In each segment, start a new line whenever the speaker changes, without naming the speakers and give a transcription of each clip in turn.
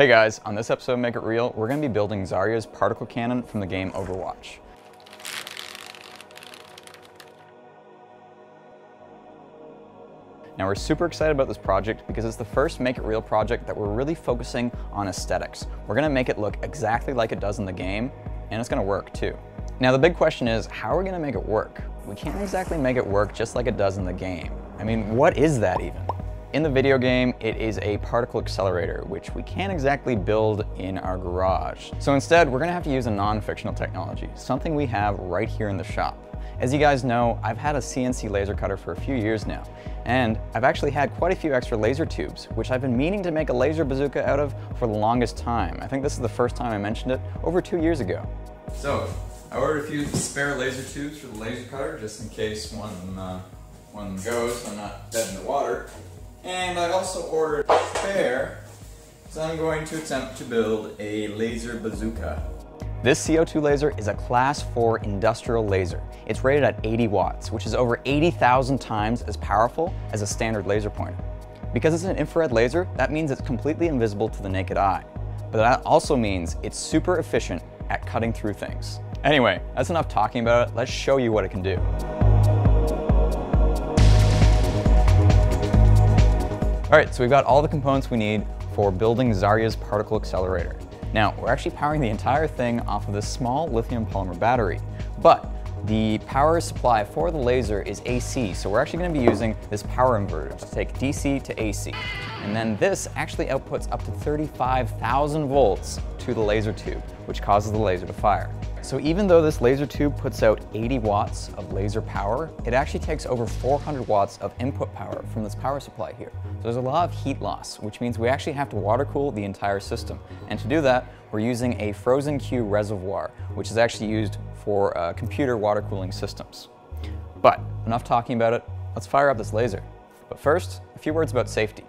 Hey guys, on this episode of Make It Real, we're going to be building Zarya's particle cannon from the game Overwatch. Now we're super excited about this project because it's the first Make It Real project that we're really focusing on aesthetics. We're gonna make it look exactly like it does in the game, and it's gonna work too. Now the big question is, how are we gonna make it work? We can't exactly make it work just like it does in the game. I mean, what is that even? In the video game, it is a particle accelerator, which we can't exactly build in our garage. So instead, we're gonna have to use a non-fictional technology, something we have right here in the shop. As you guys know, I've had a CNC laser cutter for a few years now, and I've actually had quite a few extra laser tubes, which I've been meaning to make a laser bazooka out of for the longest time. I think this is the first time I mentioned it over two years ago. So, I ordered a few spare laser tubes for the laser cutter, just in case one, uh, one goes, I'm not dead in the water. And I also ordered a spare, so I'm going to attempt to build a laser bazooka. This CO2 laser is a class 4 industrial laser. It's rated at 80 watts, which is over 80,000 times as powerful as a standard laser pointer. Because it's an infrared laser, that means it's completely invisible to the naked eye. But that also means it's super efficient at cutting through things. Anyway, that's enough talking about it. Let's show you what it can do. All right, so we've got all the components we need for building Zarya's particle accelerator. Now, we're actually powering the entire thing off of this small lithium polymer battery, but the power supply for the laser is AC, so we're actually going to be using this power inverter to take DC to AC. And then this actually outputs up to 35,000 volts to the laser tube, which causes the laser to fire. So even though this laser tube puts out 80 watts of laser power, it actually takes over 400 watts of input power from this power supply here. So there's a lot of heat loss, which means we actually have to water cool the entire system. And to do that, we're using a FrozenQ reservoir, which is actually used for uh, computer water cooling systems. But enough talking about it, let's fire up this laser. But first, a few words about safety.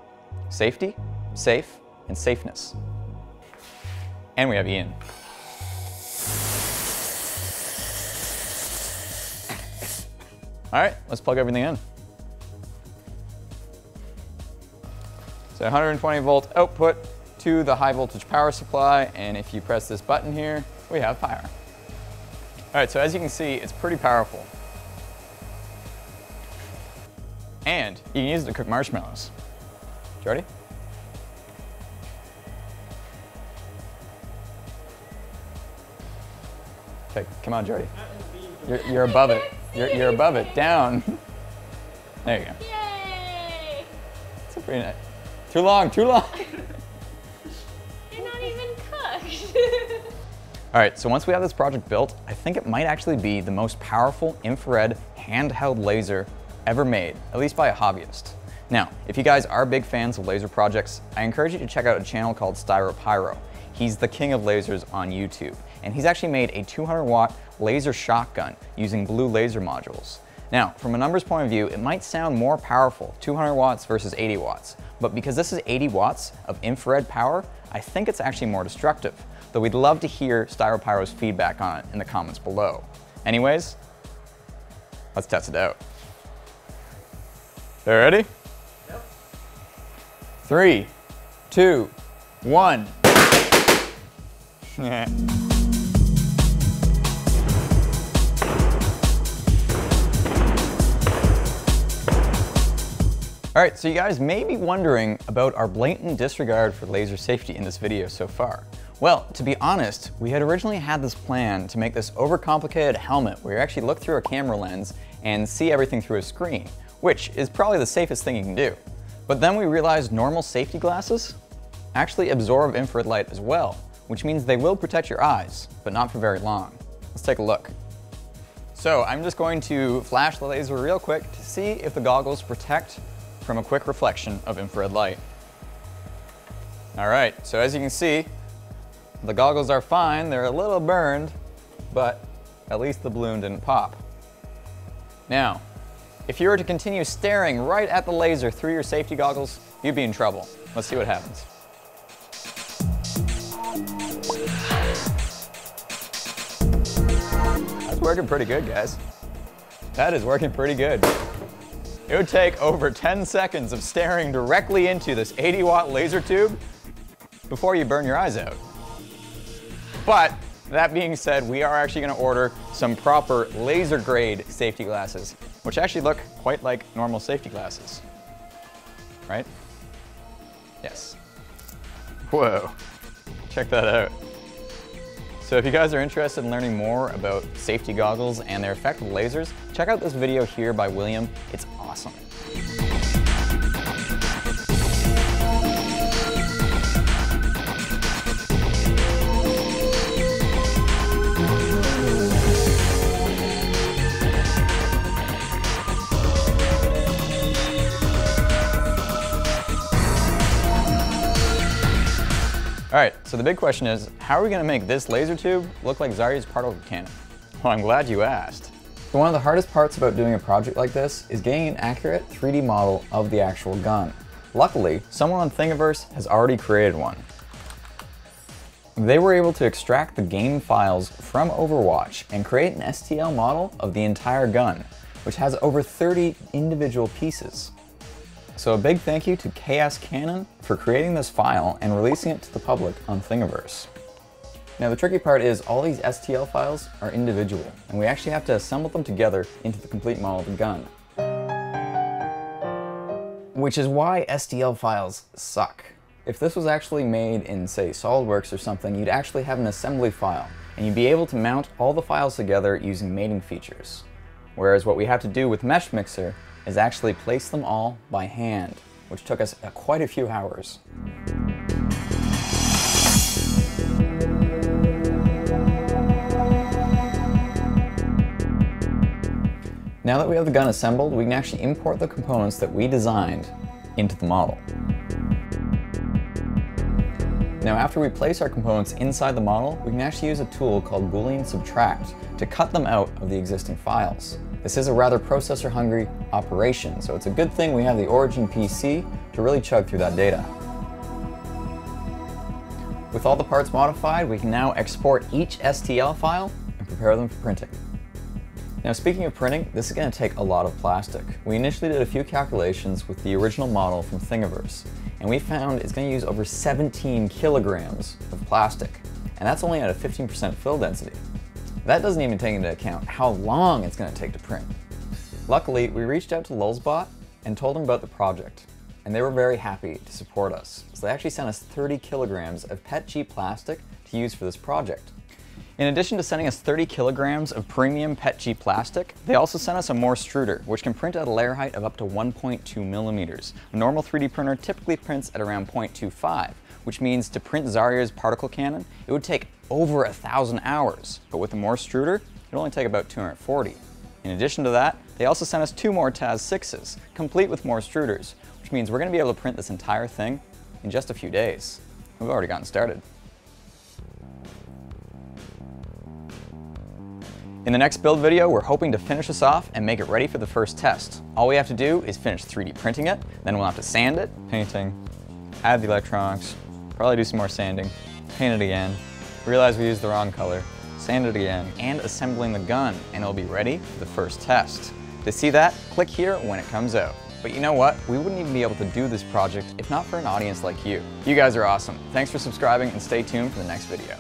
Safety, safe, and safeness. And we have Ian. All right, let's plug everything in. So 120 volt output to the high voltage power supply, and if you press this button here, we have power. All right, so as you can see, it's pretty powerful. And you can use it to cook marshmallows. Jordy? Okay, come on, Jordy. You're, you're above it. You're, you're above it. Down. There you go.
Yay!
It's a pretty nice. Too long, too long. All right, so once we have this project built, I think it might actually be the most powerful infrared handheld laser ever made, at least by a hobbyist. Now, if you guys are big fans of laser projects, I encourage you to check out a channel called StyroPyro. He's the king of lasers on YouTube, and he's actually made a 200 watt laser shotgun using blue laser modules. Now, from a numbers point of view, it might sound more powerful, 200 watts versus 80 watts, but because this is 80 watts of infrared power, I think it's actually more destructive, though we'd love to hear StyroPyro's feedback on it in the comments below. Anyways, let's test it out. You ready?
Yep.
Three, two, one. Yeah. All right, so you guys may be wondering about our blatant disregard for laser safety in this video so far. Well, to be honest, we had originally had this plan to make this overcomplicated helmet where you actually look through a camera lens and see everything through a screen, which is probably the safest thing you can do. But then we realized normal safety glasses actually absorb infrared light as well, which means they will protect your eyes, but not for very long. Let's take a look. So I'm just going to flash the laser real quick to see if the goggles protect from a quick reflection of infrared light. All right, so as you can see, the goggles are fine. They're a little burned, but at least the balloon didn't pop. Now, if you were to continue staring right at the laser through your safety goggles, you'd be in trouble. Let's see what happens. That's working pretty good, guys. That is working pretty good. It would take over 10 seconds of staring directly into this 80 watt laser tube before you burn your eyes out. But that being said, we are actually going to order some proper laser grade safety glasses, which actually look quite like normal safety glasses. Right? Yes. Whoa. Check that out. So if you guys are interested in learning more about safety goggles and their effect with lasers, check out this video here by William. It's awesome. So the big question is, how are we gonna make this laser tube look like Zarya's particle cannon? Well, I'm glad you asked. So one of the hardest parts about doing a project like this is getting an accurate 3D model of the actual gun. Luckily, someone on Thingiverse has already created one. They were able to extract the game files from Overwatch and create an STL model of the entire gun, which has over 30 individual pieces. So a big thank you to KS Cannon for creating this file and releasing it to the public on Thingiverse. Now the tricky part is all these STL files are individual, and we actually have to assemble them together into the complete model of the gun. Which is why STL files suck. If this was actually made in, say, SolidWorks or something, you'd actually have an assembly file, and you'd be able to mount all the files together using mating features. Whereas what we have to do with Meshmixer is actually place them all by hand, which took us quite a few hours. Now that we have the gun assembled, we can actually import the components that we designed into the model. Now after we place our components inside the model, we can actually use a tool called Boolean Subtract to cut them out of the existing files. This is a rather processor-hungry operation, so it's a good thing we have the Origin PC to really chug through that data. With all the parts modified, we can now export each STL file and prepare them for printing. Now speaking of printing, this is going to take a lot of plastic. We initially did a few calculations with the original model from Thingiverse, and we found it's going to use over 17 kilograms of plastic, and that's only at a 15% fill density. That doesn't even take into account how long it's going to take to print. Luckily, we reached out to Lulzbot and told them about the project, and they were very happy to support us. So they actually sent us 30 kilograms of PETG plastic to use for this project. In addition to sending us 30 kilograms of premium PETG plastic, they also sent us a MOARstruder, which can print at a layer height of up to 1.2 millimeters. A normal 3D printer typically prints at around 0.25, which means to print Zarya's particle cannon, it would take over a thousand hours, but with the MOARstruder, it would only take about 240. In addition to that, they also sent us two more TAZ 6s, complete with more extruders, which means we're going to be able to print this entire thing in just a few days. We've already gotten started. In the next build video, we're hoping to finish this off and make it ready for the first test. All we have to do is finish 3D printing it, then we'll have to sand it, painting, add the electronics, probably do some more sanding, paint it again, realize we used the wrong color, sand it again, and assembling the gun, and it'll be ready for the first test. To see that, click here when it comes out. But you know what? We wouldn't even be able to do this project if not for an audience like you. You guys are awesome. Thanks for subscribing and stay tuned for the next video.